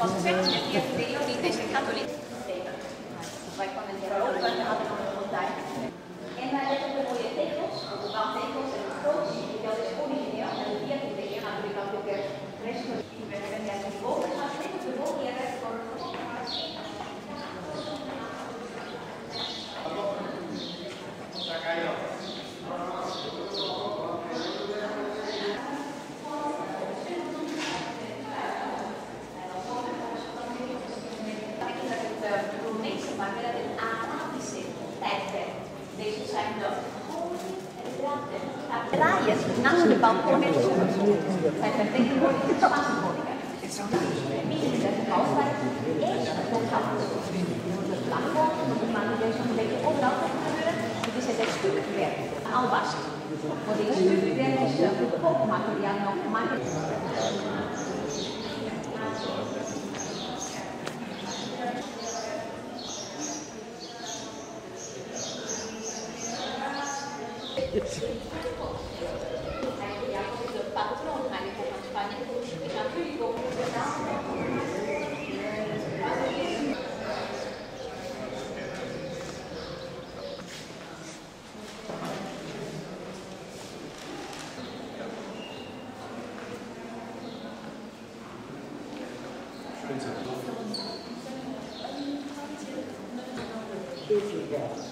cosa sempre nel periodo in cui sei lì. Vai con il dialogo, andiamo a. Draaien naast de balkonnen zijn vertegenwoordigd in de Spaanse koningen. Midden in de bouwwerk is het opgaf. De plafond, de mannen deze een beetje overal gebeuren. Het is het stukwerk, albast. Voor dit stukwerk is het koopmateriaal nog 睡觉。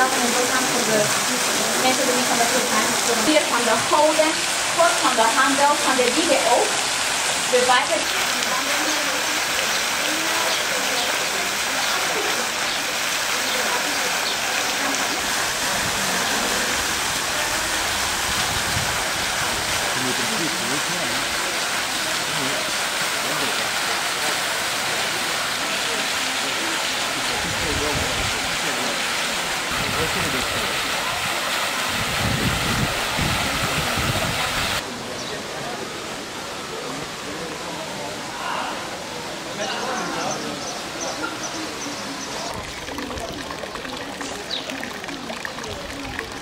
Maken. de patroon eigenlijk van Spanje is natuurlijk ook mensen die van de hier van de goden, God van de handel, van de liefde ook.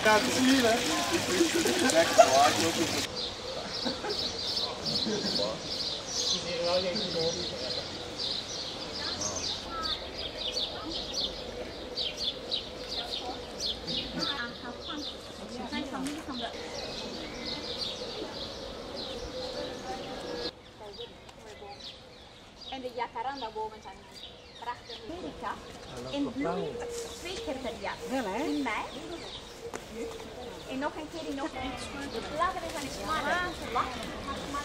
Zijn familie van de En de jacaranda-bomen zijn prachtig. Amerika in bloei twee keer per jaar. In mei. En nog een keer in november. De bladeren zijn zwaar zwart. Maar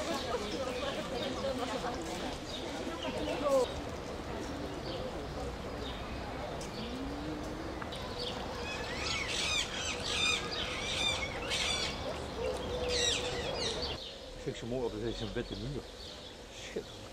Vind ik zo mooi, altijd deze witte muur. Schitterend.